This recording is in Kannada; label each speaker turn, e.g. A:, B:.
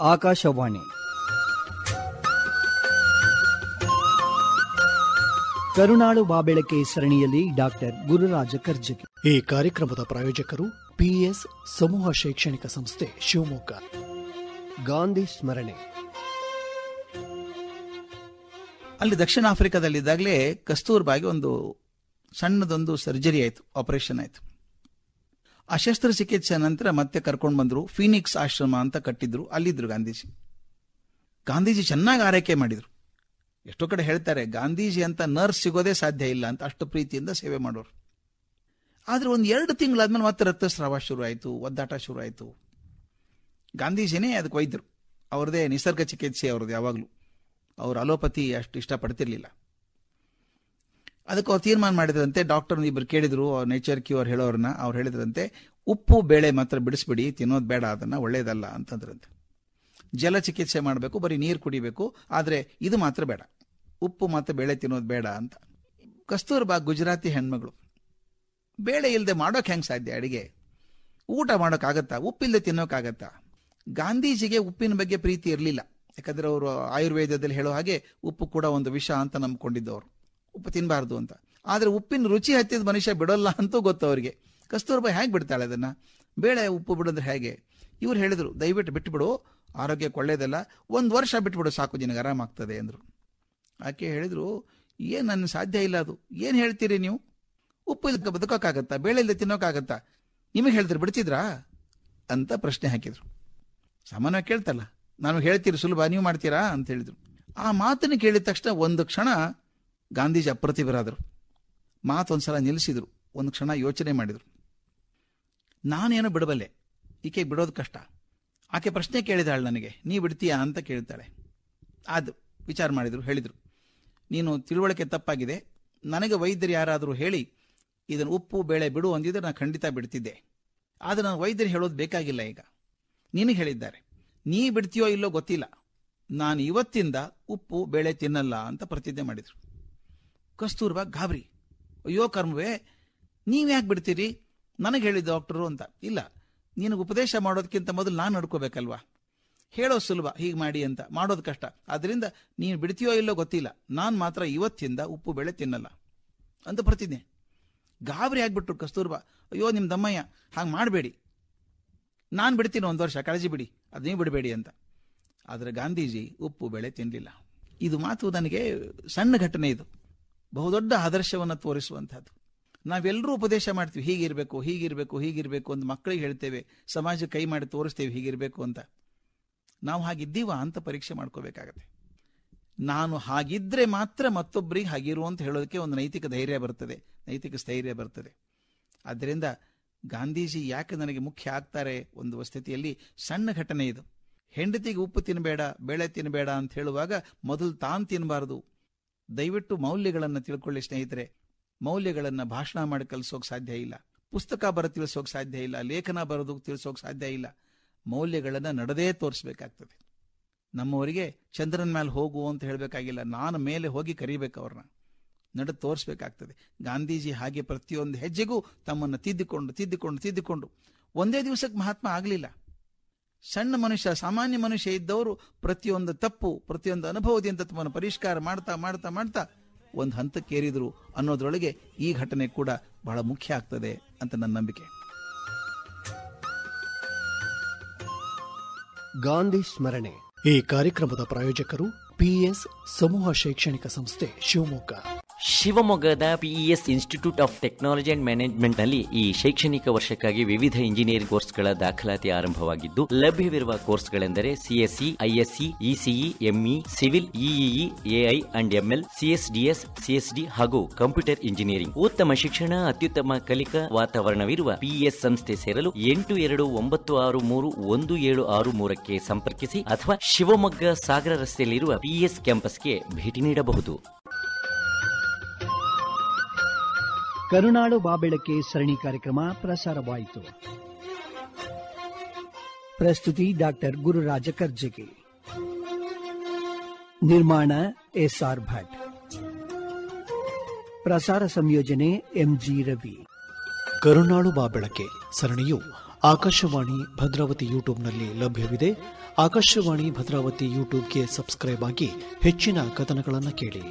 A: ಆಕಾಶವಾಣಿ. ಕರುಣಾಳು ಬಾಬೆಳಕೆ ಸರಣಿಯಲ್ಲಿ ಡಾಕ್ಟರ್ ಗುರುರಾಜ ಕರ್ಜಗಿ
B: ಈ ಕಾರ್ಯಕ್ರಮದ ಪ್ರಾಯೋಜಕರು ಪಿಎಸ್ ಸಮೂಹ ಶೈಕ್ಷಣಿಕ ಸಂಸ್ಥೆ ಶಿವಮೊಗ್ಗ.
A: ಗಾಂಧಿ ಸ್ಮರಣೆ.
C: ಅಲ್ಲಿ ದಕ್ಷಿಣ ಆಫ್ರಿಕಾದಲ್ಲಿದ್ದಾಗಲೇ ಕಸ್ತೂರ್ಬಾಗಿ ಒಂದು ಸಣ್ಣದೊಂದು ಸರ್ಜರಿ ಆಯಿತು ಆಪರೇಷನ್ ಆಯಿತು. ಆ ಶಸ್ತ್ರಚಿಕಿತ್ಸೆ ನಂತರ ಮತ್ತೆ ಕರ್ಕೊಂಡು ಬಂದರು. ಫೀನಿಕ್ಸ್ ಆಶ್ರಮ ಅಂತ ಕಟ್ಟಿದ್ರು. ಅಲ್ಲಿದ್ರು ಗಾಂಧೀಜಿ. ಗಾಂಧೀಜಿ ಚೆನ್ನಾಗಿ ಆರೈಕೆ ಮಾಡಿದರು. ಎಷ್ಟೋ ಕಡೆ ಹೇಳ್ತಾರೆ, ಗಾಂಧೀಜಿ ಅಂತ ನರ್ಸ್ ಸಿಗೋದೇ ಸಾಧ್ಯ ಇಲ್ಲ ಅಂತ ಅಷ್ಟು ಪ್ರೀತಿಯಿಂದ ಸೇವೆ ಮಾಡೋರು. ಆದ್ರೆ ಒಂದು ಎರಡು ತಿಂಗಳಾದ್ಮೇಲೆ ಮತ್ತೆ ರಕ್ತಸ್ರಾವ ಶುರು ಆಯಿತು ಒದ್ದಾಟ ಶುರು ಆಯಿತು ಗಾಂಧೀಜಿನೇ ಅದಕ್ಕೆ ವೈದ್ಯರು. ಅವ್ರದೇ ನಿಸರ್ಗ ಚಿಕಿತ್ಸೆ ಅವ್ರದ್ದು ಯಾವಾಗಲೂ. ಅವರು ಅಲೋಪತಿ ಅಷ್ಟು ಇಷ್ಟಪಡ್ತಿರ್ಲಿಲ್ಲ. ಅದಕ್ಕೆ ಅವ್ರು ತೀರ್ಮಾನ ಮಾಡಿದ್ರಂತೆ. ಡಾಕ್ಟರ್ ಇಬ್ಬರು ಕೇಳಿದ್ರು. ನೇಚರ್ ಅವ್ರು ಹೇಳೋರನ್ನ ಅವ್ರು ಹೇಳಿದ್ರಂತೆ, ಉಪ್ಪು, ಬೇಳೆ ಮಾತ್ರ ಬಿಡಿಸ್ಬಿಡಿ. ತಿನ್ನೋದು ಬೇಡ. ಅದನ್ನ ಒಳ್ಳೇದಲ್ಲ, ಅಂತಂದ್ರಂತೆ. ಜಲ ಚಿಕಿತ್ಸೆ ಮಾಡಬೇಕು. ಬರೀ ನೀರು ಕುಡಿಬೇಕು. ಆದರೆ ಇದು ಮಾತ್ರ ಬೇಡ. ಉಪ್ಪು ಮಾತ್ರ ಬೇಳೆ ತಿನ್ನೋದು ಬೇಡ ಅಂತ. ಕಸ್ತೂರ್ಬಾ ಗುಜರಾತಿ ಹೆಣ್ಮಗಳು. ಬೇಳೆ ಇಲ್ಲದೆ ಮಾಡೋಕೆ ಹೆಂಗೆ ಸಾಧ್ಯ ಅಡಿಗೆ? ಊಟ ಮಾಡೋಕ್ಕಾಗತ್ತಾ ಉಪ್ಪಿಲ್ಲದೆ ತಿನ್ನೋಕ್ಕಾಗತ್ತಾ ಗಾಂಧೀಜಿಗೆ ಉಪ್ಪಿನ ಬಗ್ಗೆ ಪ್ರೀತಿ ಇರಲಿಲ್ಲ. ಯಾಕಂದರೆ ಅವರು ಆಯುರ್ವೇದದಲ್ಲಿ ಹೇಳೋ ಹಾಗೆ ಉಪ್ಪು ಕೂಡ ಒಂದು ವಿಷ ಅಂತ ನಂಬ್ಕೊಂಡಿದ್ದವರು. ಉಪ್ಪು ತಿನ್ನಬಾರ್ದು ಅಂತ. ಆದರೆ ಉಪ್ಪಿನ ರುಚಿ ಹತ್ತಿದ ಮನುಷ್ಯ ಬಿಡೋಲ್ಲ ಅಂತೂ ಗೊತ್ತು ಅವರಿಗೆ. ಕಸ್ತೂರ್ಬಾ ಹೇಗೆ ಬಿಡ್ತಾಳೆ ಅದನ್ನು? ಬೇಳೆ ಉಪ್ಪು ಬಿಡೋದ್ರೆ ಹೇಗೆ? ಇವ್ರು ಹೇಳಿದರು, ದಯವಿಟ್ಟು ಬಿಟ್ಟುಬಿಡು ಆರೋಗ್ಯಕ್ಕೆ ಒಳ್ಳೇದಲ್ಲ ಒಂದು ವರ್ಷ ಬಿಟ್ಬಿಡು ಸಾಕು, ನಿನಗೆ ಆರಾಮಾಗ್ತದೆ ಅಂದರು. ಆಕೆ ಹೇಳಿದರು, ಏನು ನನ್ನ ಸಾಧ್ಯ ಇಲ್ಲ ಅದು? ಏನು ಹೇಳ್ತೀರಿ ನೀವು? ಉಪ್ಪು ಇಲ್ಲದೆ ಬದುಕೋಕ್ಕಾಗತ್ತಾ? ಬೇಳೆ ಇಲ್ಲದೆ ತಿನ್ನೋಕ್ಕಾಗತ್ತಾ? ನಿಮಗೆ ಹೇಳಿದ್ರು ಬಿಡ್ತಿದ್ರಾ? ಅಂತ ಪ್ರಶ್ನೆ ಹಾಕಿದರು. ಸಾಮಾನ್ಯವಾಗಿ ಕೇಳ್ತಲ್ಲ, ನಾನು ಹೇಳ್ತೀರಿ ಸುಲಭ, ನೀವು ಮಾಡ್ತೀರಾ? ಅಂತ ಹೇಳಿದರು. ಆ ಮಾತನ್ನು ಕೇಳಿದ ತಕ್ಷಣ ಒಂದು ಕ್ಷಣ ಗಾಂಧೀಜಿ ಅಪ್ರತಿಭರಾದರು. ಮಾತೊಂದ್ಸಲ ನಿಲ್ಲಿಸಿದ್ರು. ಒಂದು ಕ್ಷಣ ಯೋಚನೆ ಮಾಡಿದರು. ನಾನೇನು ಬಿಡಬಲ್ಲೆ? ಈಕೆ ಬಿಡೋದು ಕಷ್ಟ. ಆಕೆ ಪ್ರಶ್ನೆ ಕೇಳಿದಾಳೆ ನನಗೆ. ನೀ ಬಿಡ್ತೀಯಾ ಅಂತ ಕೇಳ್ತಾಳೆ. ಅದು ವಿಚಾರ ಮಾಡಿದರು, ಹೇಳಿದರು. ನೀನು ತಿಳುವಳಿಕೆ ತಪ್ಪಾಗಿದೆ. ನನಗೆ ವೈದ್ಯರು ಯಾರಾದರೂ ಹೇಳಿ ಇದನ್ನು ಉಪ್ಪು, ಬೇಳೆ ಬಿಡು ಅಂದಿದ್ರೆ ನಾನು ಖಂಡಿತ ಬಿಡ್ತಿದ್ದೆ. ಆದರೆ ನಾನು ವೈದ್ಯರು ಹೇಳೋದು ಬೇಕಾಗಿಲ್ಲ ಈಗ. ನೀನು ಹೇಳಿದ್ದಾರೆ. ನೀ ಬಿಡ್ತೀಯೋ ಇಲ್ಲೋ ಗೊತ್ತಿಲ್ಲ. ನಾನು ಇವತ್ತಿಂದ ಉಪ್ಪು, ಬೇಳೆ ತಿನ್ನಲ್ಲ ಅಂತ ಪ್ರತಿಜ್ಞೆ ಮಾಡಿದರು. ಕಸ್ತೂರ್ಬಾ ಗಾಬರಿ. ಅಯ್ಯೋ ಕರ್ಮವೇ ನೀವು ಯಾಕೆ ಬಿಡ್ತೀರಿ? ನನಗೆ ಹೇಳಿದ ಡಾಕ್ಟರು ಅಂತ. ಇಲ್ಲ, ನಿನಗೆ ಉಪದೇಶ ಮಾಡೋದಕ್ಕಿಂತ ಮೊದಲು ನಾನು ನಡ್ಕೋಬೇಕಲ್ವಾ? ಹೇಳೋ ಸುಲಭ, ಹೀಗೆ ಮಾಡಿ ಅಂತ. ಮಾಡೋದು ಕಷ್ಟ. ಆದ್ದರಿಂದ ನೀನು ಬಿಡ್ತೀಯೋ ಇಲ್ಲೋ ಗೊತ್ತಿಲ್ಲ. ನಾನು ಮಾತ್ರ ಇವತ್ತಿಂದ ಉಪ್ಪು ಬೆಳೆ ತಿನ್ನಲ್ಲ ಅಂತ ಬರ್ತಿದ್ದೆ. ಗಾಬರಿ ಆಗಿಬಿಟ್ರು ಕಸ್ತೂರ್ಬಾ. ಅಯ್ಯೋ ನಿಮ್ಮ ದಮ್ಮಯ್ಯ, ಹಾಗೆ ಮಾಡಬೇಡಿ. ನಾನು ಬಿಡ್ತೀನಿ ಒಂದು ವರ್ಷ, ಕಾಳಜಿ ಬಿಡಿ. ಅದು ನೀವು ಬಿಡಬೇಡಿ ಅಂತ. ಆದರೆ ಗಾಂಧೀಜಿ ಉಪ್ಪು, ಬೆಳೆ ತಿನ್ನಲಿಲ್ಲ ಇದು ಮಾತು ನನಗೆ ಸಣ್ಣ ಘಟನೆ ಇದು. ಬಹುದೊಡ್ಡ ಆದರ್ಶವನ್ನು ತೋರಿಸುವಂಥದ್ದು. ನಾವೆಲ್ಲರೂ ಉಪದೇಶ ಮಾಡ್ತೀವಿ, ಹೀಗಿರಬೇಕು ಹೀಗಿರಬೇಕು ಹೀಗಿರಬೇಕು ಅಂತ ಮಕ್ಕಳಿಗೆ ಹೇಳ್ತೇವೆ, ಸಮಾಜ ಕೈ ಮಾಡಿ ತೋರಿಸ್ತೇವೆ, ಹೀಗಿರಬೇಕು ಅಂತ. ನಾವು ಹಾಗಿದ್ದೀವಾ ಅಂತ ಪರೀಕ್ಷೆ ಮಾಡ್ಕೋಬೇಕಾಗತ್ತೆ. ನಾನು ಹಾಗಿದ್ರೆ ಮಾತ್ರ ಮತ್ತೊಬ್ಬರಿಗೆ ಹಾಗಿರು ಅಂತ ಹೇಳೋದಕ್ಕೆ ಒಂದು ನೈತಿಕ ಧೈರ್ಯ ಬರ್ತದೆ, ನೈತಿಕ ಸ್ಥೈರ್ಯ ಬರ್ತದೆ. ಆದ್ದರಿಂದ ಗಾಂಧೀಜಿ ಯಾಕೆ ನನಗೆ ಮುಖ್ಯ ಆಗ್ತಾರೆ ಒಂದು ಸ್ಥಿತಿಯಲ್ಲಿ ಸಣ್ಣ ಘಟನೆ ಇದು. ಹೆಂಡತಿಗೆ ಉಪ್ಪು ತಿನ್ನಬೇಡ ಬೇಳೆ ತಿನ್ನಬೇಡ ಅಂತ ಹೇಳುವಾಗ ಮೊದಲು ತಾನು ತಿನ್ನಬಾರದು ದಯವಿಟ್ಟು ಮೌಲ್ಯಗಳನ್ನು ತಿಳ್ಕೊಳ್ಳಿ, ಸ್ನೇಹಿತರೆ. ಮೌಲ್ಯಗಳನ್ನು ಭಾಷಣ ಮಾಡಿ ಕಲಿಸೋಕೆ ಸಾಧ್ಯ ಇಲ್ಲ. ಪುಸ್ತಕ ಬರ ತಿಳಿಸೋಕೆ ಸಾಧ್ಯ ಇಲ್ಲ. ಲೇಖನ ಬರೋದು ತಿಳಿಸೋಕೆ ಸಾಧ್ಯ ಇಲ್ಲ. ಮೌಲ್ಯಗಳನ್ನು ನಡೆದೇ ತೋರಿಸ್ಬೇಕಾಗ್ತದೆ. ನಮ್ಮವರಿಗೆ ಚಂದ್ರನ ಮೇಲೆ ಹೋಗು ಅಂತ ಹೇಳಬೇಕಾಗಿಲ್ಲ. ನಾನು ಮೇಲೆ ಹೋಗಿ ಕರಿಬೇಕು ಅವ್ರನ್ನ. ನಡೆ ತೋರಿಸ್ಬೇಕಾಗ್ತದೆ. ಗಾಂಧೀಜಿ ಹಾಗೆ ಪ್ರತಿಯೊಂದು ಹೆಜ್ಜೆಗೂ ತಮ್ಮನ್ನು ತಿದ್ದಿಕೊಂಡು ತಿದ್ದಿಕೊಂಡು ತಿದ್ದಿಕೊಂಡು. ಒಂದೇ ದಿವಸಕ್ಕೆ ಮಹಾತ್ಮ ಆಗಲಿಲ್ಲ. ಸಣ್ಣ ಮನುಷ್ಯ ಸಾಮಾನ್ಯ ಮನುಷ್ಯ ಇದ್ದವರು ಪ್ರತಿಯೊಂದು ತಪ್ಪು ಪ್ರತಿಯೊಂದು ಅನುಭವದಿಂದ ತಮ್ಮನ್ನು ಪರಿಷ್ಕಾರ ಮಾಡ್ತಾ ಮಾಡ್ತಾ ಮಾಡ್ತಾ ಒಂದು ಹಂತಕ್ಕೇರಿದ್ರು ಅನ್ನೋದ್ರೊಳಗೆ ಈ ಘಟನೆ ಕೂಡ ಬಹಳ ಮುಖ್ಯ ಆಗ್ತದೆ ಅಂತ ನನ್ನ ನಂಬಿಕೆ.
A: ಗಾಂಧಿ ಸ್ಮರಣೆ.
B: ಈ ಕಾರ್ಯಕ್ರಮದ ಪ್ರಾಯೋಜಕರು ಪಿಎಸ್ ಸಮೂಹ ಶೈಕ್ಷಣಿಕ ಸಂಸ್ಥೆ ಶಿವಮೊಗ್ಗ.
D: ಶಿವಮೊಗ್ಗದ PES institute of technology and ಮ್ಯಾನೇಜ್ಮೆಂಟ್ನಲ್ಲಿ ಈ ಶೈಕ್ಷಣಿಕ ವರ್ಷಕ್ಕಾಗಿ ವಿವಿಧ ಇಂಜಿನಿಯರಿಂಗ್ ಕೋರ್ಸ್ಗಳ ದಾಖಲಾತಿ ಆರಂಭವಾಗಿದ್ದು, ಲಭ್ಯವಿರುವ ಕೋರ್ಸ್ಗಳೆಂದರೆ CSC ISC ECE ME civil EEE AI and ML CSDS CSD ಹಾಗೂ ಕಂಪ್ಯೂಟರ್ ಇಂಜಿನಿಯರಿಂಗ್ ಉತ್ತಮ ಶಿಕ್ಷಣ, ಅತ್ಯುತ್ತಮ ಕಲಿಕಾ ವಾತಾವರಣವಿರುವ ಪಿಇಎಸ್ ಸಂಸ್ಥೆ ಸೇರಲು ಎಂಟು ಎರಡು ಒಂಬತ್ತು ಆರು ಮೂರು ಒಂದು ಏಳು ಆರು ಮೂರಕ್ಕೆ ಸಂಪರ್ಕಿಸಿ ಅಥವಾ ಶಿವಮೊಗ್ಗ ಸಾಗರ ರಸ್ತೆಯಲ್ಲಿರುವ ಪಿಇಎಸ್ ಕ್ಯಾಂಪಸ್ಗೆ ಭೇಟಿ ನೀಡಬಹುದು.
A: ಕರುನಾಳು ಬಾಬೆಳಕೆ ಸರಣಿ ಕಾರ್ಯಕ್ರಮ ಪ್ರಸಾರವಾಯಿತು. ಪ್ರಸ್ತುತಿ ಡಾಕ್ಟರ್ ಗುರುರಾಜ ಕರ್ಜಗಿ. ನಿರ್ಮಾಣ ಎಸ್ಆರ್ ಭಟ್. ಪ್ರಸಾರ ಸಂಯೋಜನೆ ಎಂಜಿ ರವಿ.
B: ಕರುನಾಳು ಬಾಬೆಳಕೆ ಸರಣಿಯು ಆಕಾಶವಾಣಿ ಭದ್ರಾವತಿ ಯೂಟ್ಯೂಬ್ನಲ್ಲಿ ಲಭ್ಯವಿದೆ. ಆಕಾಶವಾಣಿ ಭದ್ರಾವತಿ ಯೂಟ್ಯೂಬ್ಗೆ ಸಬ್ಸ್ಕ್ರೈಬ್ ಆಗಿ ಹೆಚ್ಚಿನ ಕಥನಗಳನ್ನು ಕೇಳಿ.